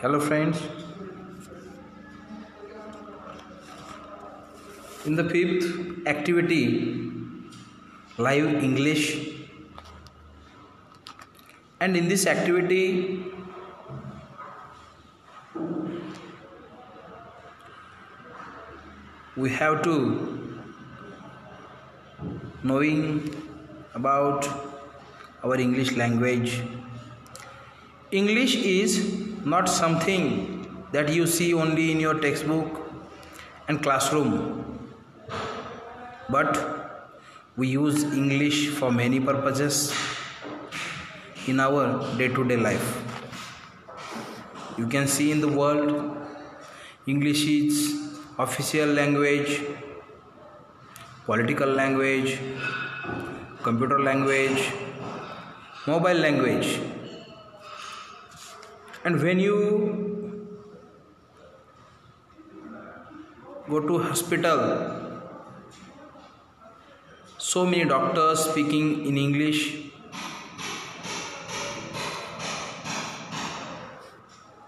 Hello, friends. In the fifth activity, live English, and in this activity, we have to knowing about our English language. English is not something that you see only in your textbook and classroom, but we use English for many purposes in our day to day life. You can see in the world, English is official language, political language, computer language, mobile language. And when you go to hospital, so many doctors speaking in English.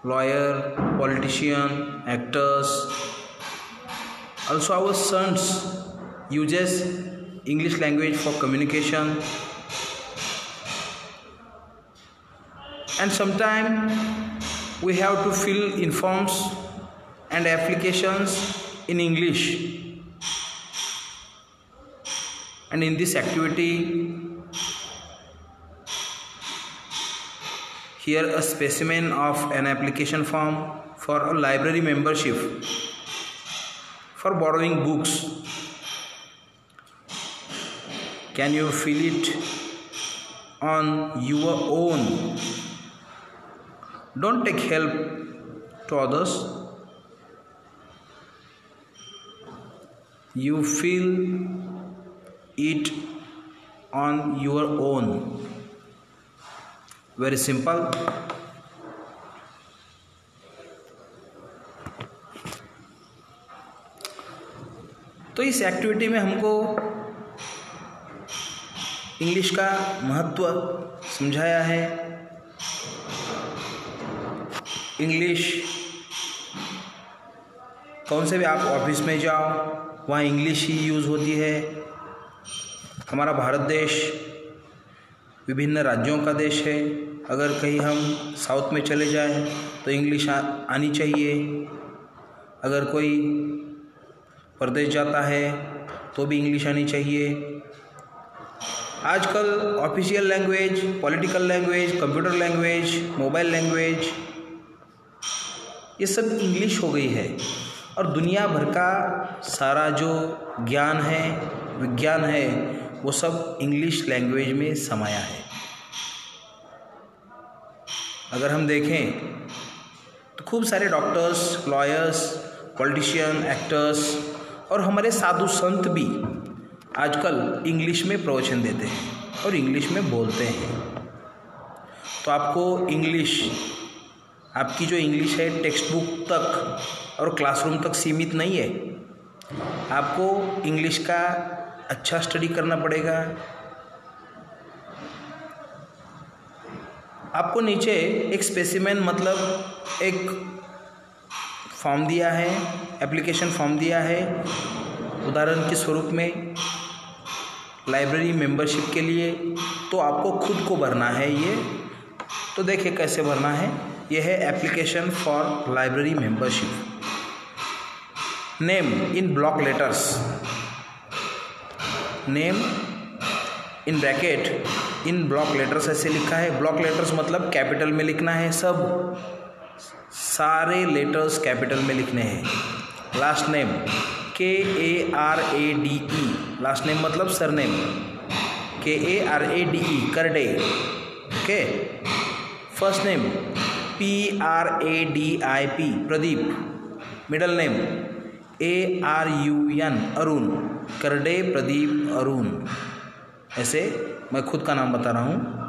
Lawyer, politician, actors, also our sons uses english language for communication and sometimes we have to fill in forms and applications in english and in this activity here a specimen of an application form for a library membership for borrowing books. Can you fill it on your own? Don't take help to others. You fill it on your own. Very simple. तो इस activity में हमको English का महत्व समझाया है English कौन से भी आप ऑफ़िस में जाओ, वहाँ इंग्लिश ही यूज़ होती है। हमारा भारत देश विभिन्न राज्यों का देश है। अगर कहीं हम साउथ में चले जाएँ तो इंग्लिश आनी चाहिए। अगर कोई प्रदेश जाता है तो भी इंग्लिश आनी चाहिए। आजकल official language political language computer language mobile language ये सब इंग्लिश हो गई है। और दुनिया भर का सारा जो ज्ञान है, विज्ञान है, वो सब इंग्लिश लैंग्वेज में समाया है। अगर हम देखें तो खूब सारे डॉक्टर्स लॉयर्स पॉलिटिशियन एक्टर्स और हमारे साधु संत भी आजकल इंग्लिश में प्रवचन देते हैं और इंग्लिश में बोलते हैं। तो आपको इंग्लिश आपकी जो इंग्लिश है टेक्स्ट बुक तक और क्लासरूम तक सीमित नहीं है। आपको इंग्लिश का अच्छा स्टडी करना पड़ेगा। आपको नीचे एक स्पेसिमेन मतलब एक फॉर्म दिया है एप्लीकेशन फॉर्म दिया है, उदाहरण के स्वरूप में लाइब्रेरी मेंबरशिप के लिए तो आपको खुद को भरना है ये। तो देखिए कैसे भरना है। ये है application for library membership name in block letters name in bracket in block letters ऐसे लिखा है। ब्लॉक लेटर्स मतलब कैपिटल में लिखना है सब। सारे लेटर्स कैपिटल में लिखने हैं। Last name K A R A D E last name मतलब surname K A R A D E Karade okay first name P R A D I P Pradeep middle name A R U N Arun Karade Pradeep Arun ऐसे मैं खुद का नाम बता रहा हूँ।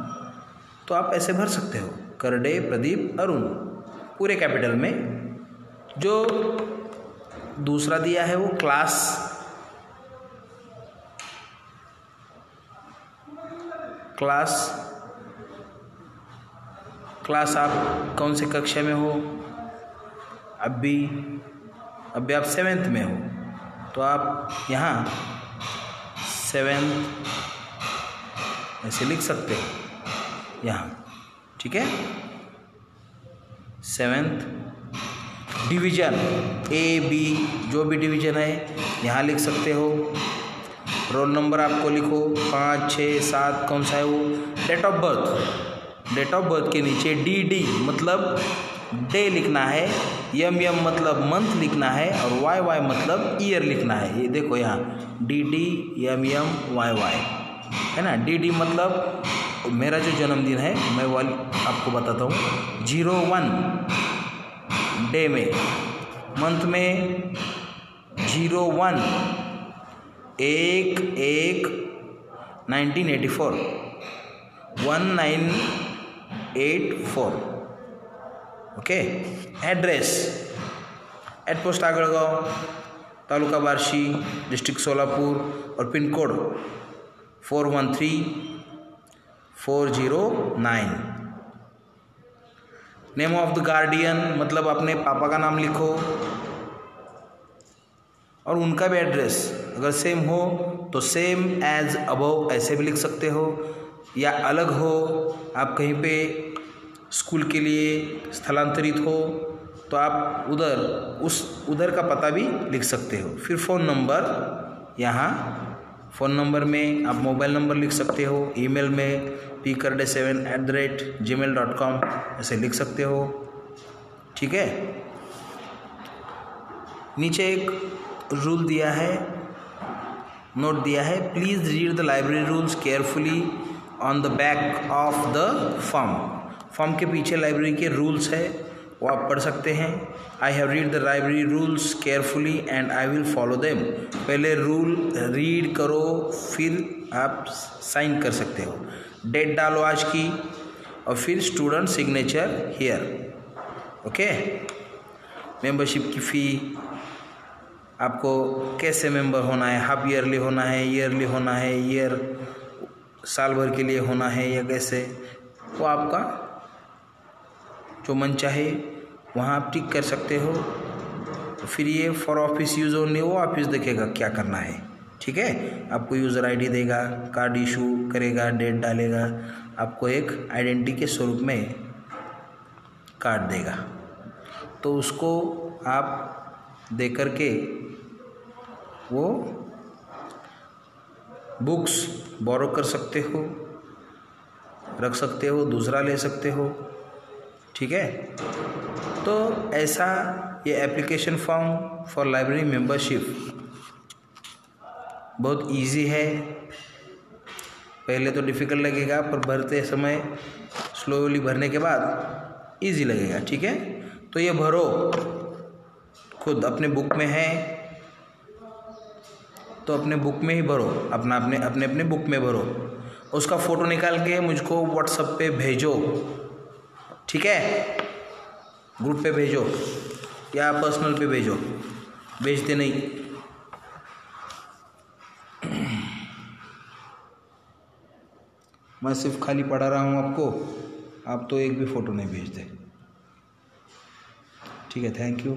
तो आप ऐसे भर सकते हो। करडे प्रदीप अरुण पूरे कैपिटल में जो दूसरा दिया है वो क्लास क्लास क्लास आप कौन से कक्षा में हो? अब भी अब भी आप सेवेंथ में हो। तो आप यहाँ सेवेंथ ऐसे लिख सकते हो। यहाँ, ठीक है? सेवेंथ डिवीज़न ए बी जो भी डिवीज़न है, यहाँ लिख सकते हो। रोल नंबर आपको लिखो, पाँच, छः, सात, कौन सा है वो? Date of birth date of birth के नीचे डी डी मतलब डे लिखना है यम यम मतलब मंथ लिखना है, और वाई वाई मतलब ईयर लिखना है। ये देखो यहाँ D D M M Y Y है ना? डी डी मतलब मेरा जो जन्मदिन है, मैं वाली आपको बताता हूँ। ज़ीरो वन डे में मंथ में ज़ीरो वन एक एक nineteen eighty four one nine eight four okay address at post Agadgaon taluka Barshi district Solapur, और pin code four one three four zero nine name of the guardian मतलब अपने पापा का नाम लिखो, और उनका भी एड्रेस अगर सेम हो तो सेम एज अबव ऐसे भी लिख सकते हो. या अलग हो, आप कहीं पे स्कूल के लिए स्थलांतरित हो तो आप उधर, उस, उधर का पता भी लिख सकते हो। फिर फ़ोन नंबर, यहाँ फ़ोन नंबर में आप मोबाइल नंबर लिख सकते हो, ईमेल में पी कर day seven eight the rate G mail dot com ऐसे लिख सकते हो। ठीक है? नीचे एक रूल दिया है नोट दिया है please read the library rules carefully on the back of the form form के पीछे लाइब्रेरी के रूल्स है, वो आप पढ़ सकते हैं। I have read the library rules carefully and I will follow them पहले रूल रीड करो, फिर आप साइन कर सकते हो। डेट डालो आज की, और फिर student signature here okay membership की फ़ी आपको कैसे मेंबर होना है? हाफ़ ईयरली होना है ईयरली होना है ईयर साल भर के लिए होना है या कैसे, वो आपका जो मन चाहे वहाँ आप टिक कर सकते हो। फिर ये फॉर ऑफ़िस यूज़ ओनली वो ऑफ़िस देखेगा क्या करना है, ठीक है? आपको यूज़र आईडी देगा कार्ड इशू करेगा डेट डालेगा, आपको एक आइडेंटिटी के स्वरूप में कार्ड देगा। तो उसको आप दे करके वो बुक्स बोरो कर सकते हो, रख सकते हो, दूसरा ले सकते हो, ठीक है? तो ऐसा ये application form for library membership बहुत इजी है। पहले तो डिफ़िकल्ट लगेगा, पर भरते समय स्लोली भरने के बाद इजी लगेगा, ठीक है? तो ये भरो, खुद अपने बुक में है तो अपने बुक में ही भरो, अपना अपने अपने अपने बुक में भरो। उसका फ़ोटो निकाल के मुझको व्हाट्सअप पे भेजो। ठीक है? ग्रुप पे भेजो या पर्सनल पे भेजो। भेजते नहीं। मैं सिर्फ़ खाली पढ़ा रहा हूँ आपको। आप तो एक भी फ़ोटो नहीं भेजते। ठीक है थैंक यू